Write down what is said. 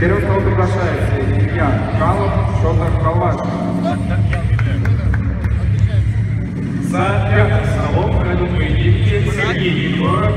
Вперед кого приглашается Илья Калов, Шотер Калаш. За пятый столом я думаю, Сергей Егоров,